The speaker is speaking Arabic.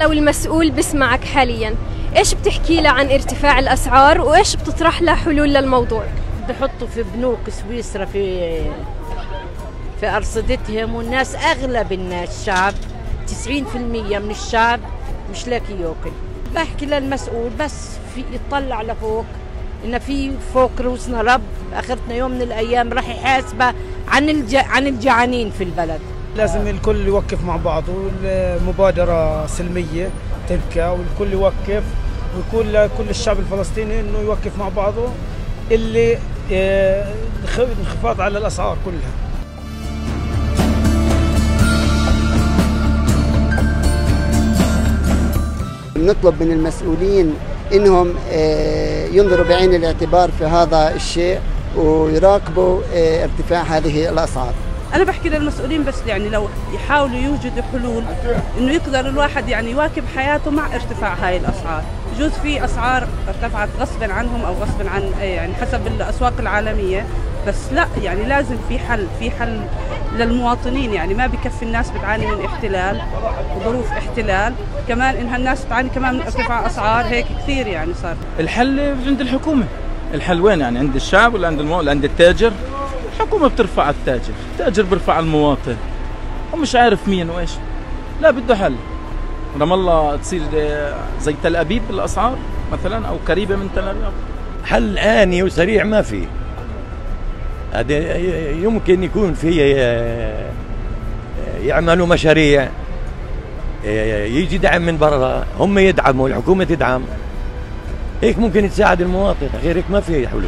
لو المسؤول بسمعك حاليا. إيش بتحكي له عن ارتفاع الأسعار وإيش بتطرح له حلول للموضوع؟ بحطوا في بنوك سويسرا في في أرصدتهم والناس أغلب الناس الشعب 90% من الشعب مش لاقي ياكل بحكي للمسؤول بس في يطلع لفوق إن في فوق رؤوسنا رب آخرتنا يوم من الأيام راح يحاسبه عن الج... عن الجعانين في البلد. لازم الكل يوقف مع بعضه المبادرة سلمية تبكى والكل يوقف ويقول لكل الشعب الفلسطيني إنه يوقف مع بعضه اللي آه، انخفاض على الأسعار كلها. نطلب من المسؤولين إنهم آه، ينظروا بعين الاعتبار في هذا الشيء ويراقبوا آه، ارتفاع هذه الأسعار. أنا بحكي للمسؤولين بس يعني لو يحاولوا يوجدوا حلول إنه يقدر الواحد يعني يواكب حياته مع ارتفاع هاي الأسعار. يجوز في أسعار ارتفعت غصبا عنهم أو غصبا عن يعني حسب الأسواق العالمية. بس لا يعني لازم في حل في حل للمواطنين. يعني ما بكفي الناس بتعاني من احتلال وظروف احتلال. كمان إنها الناس بتعاني كمان من ارتفاع أسعار هيك كثير يعني صار. الحل عند الحكومة. الحل وين يعني؟ عند الشعب ولا عند المو... عند التاجر؟ الحكومة بترفع التاجر التاجر بيرفع المواطن ومش عارف مين وإيش. لا بده حل. رام الله تصير زي تل أبيب بالأسعار مثلا أو قريبة من تل أبيب. حل آني وسريع ما في. يمكن يكون في آه، يعملوا مشاريع آه، يجي دعم من برا هم يدعموا الحكومة تدعم. هيك ممكن تساعد المواطن غير هيك ما في حلول